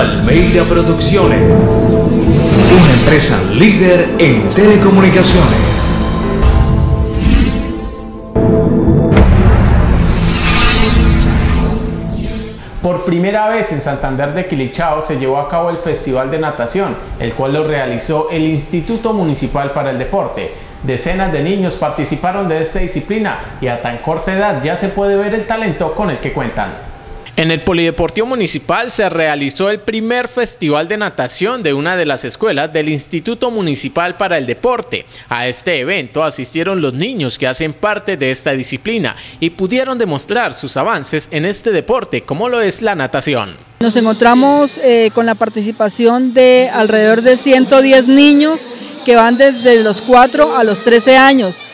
Almeida Producciones, una empresa líder en telecomunicaciones. Por primera vez en Santander de Quilichao se llevó a cabo el Festival de Natación, el cual lo realizó el Instituto Municipal para el Deporte. Decenas de niños participaron de esta disciplina y a tan corta edad ya se puede ver el talento con el que cuentan. En el Polideportivo Municipal se realizó el primer festival de natación de una de las escuelas del Instituto Municipal para el Deporte. A este evento asistieron los niños que hacen parte de esta disciplina y pudieron demostrar sus avances en este deporte como lo es la natación. Nos encontramos eh, con la participación de alrededor de 110 niños que van desde los 4 a los 13 años.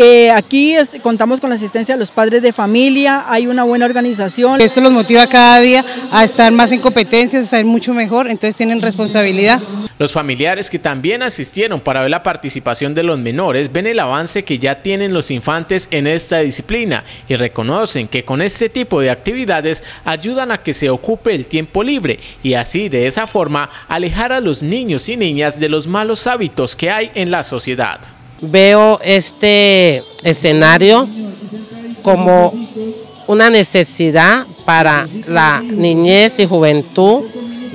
Eh, aquí contamos con la asistencia de los padres de familia, hay una buena organización. Esto los motiva cada día a estar más en competencias, a estar mucho mejor, entonces tienen responsabilidad. Los familiares que también asistieron para ver la participación de los menores ven el avance que ya tienen los infantes en esta disciplina y reconocen que con este tipo de actividades ayudan a que se ocupe el tiempo libre y así de esa forma alejar a los niños y niñas de los malos hábitos que hay en la sociedad. Veo este escenario como una necesidad para la niñez y juventud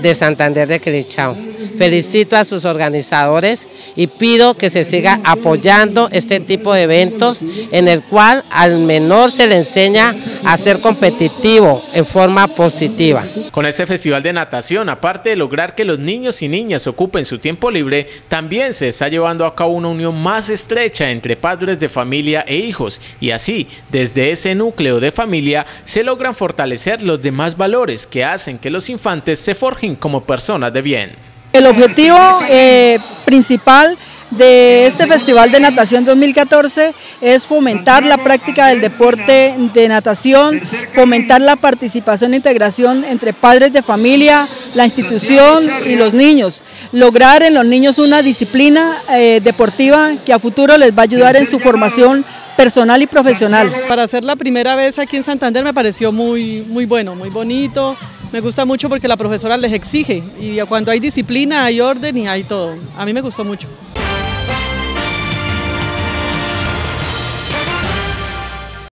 de Santander de Quilichao. Felicito a sus organizadores y pido que se siga apoyando este tipo de eventos en el cual al menor se le enseña a ser competitivo en forma positiva. Con este festival de natación, aparte de lograr que los niños y niñas ocupen su tiempo libre, también se está llevando a cabo una unión más estrecha entre padres de familia e hijos y así, desde ese núcleo de familia, se logran fortalecer los demás valores que hacen que los infantes se forjen como personas de bien. El objetivo eh, principal de este Festival de Natación 2014 es fomentar la práctica del deporte de natación, fomentar la participación e integración entre padres de familia, la institución y los niños, lograr en los niños una disciplina eh, deportiva que a futuro les va a ayudar en su formación personal y profesional. Para ser la primera vez aquí en Santander me pareció muy, muy bueno, muy bonito, me gusta mucho porque la profesora les exige y cuando hay disciplina hay orden y hay todo. A mí me gustó mucho.